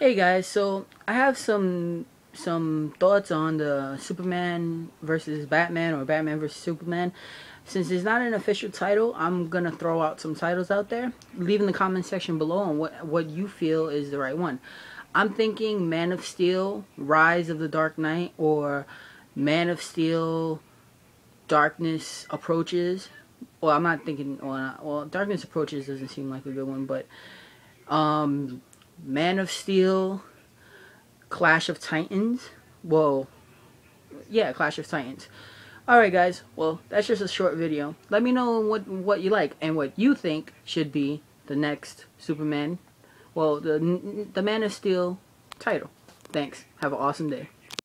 Hey guys, so I have some some thoughts on the Superman versus Batman or Batman versus Superman. Since it's not an official title, I'm gonna throw out some titles out there. Leave in the comment section below on what what you feel is the right one. I'm thinking Man of Steel, Rise of the Dark Knight, or Man of Steel, Darkness Approaches. Well, I'm not thinking. Well, well Darkness Approaches doesn't seem like a good one, but um, Man of Steel, Clash of Titans. Whoa. Yeah, Clash of Titans. Alright guys, well, that's just a short video. Let me know what what you like and what you think should be the next Superman. Well, the, the Man of Steel title. Thanks. Have an awesome day.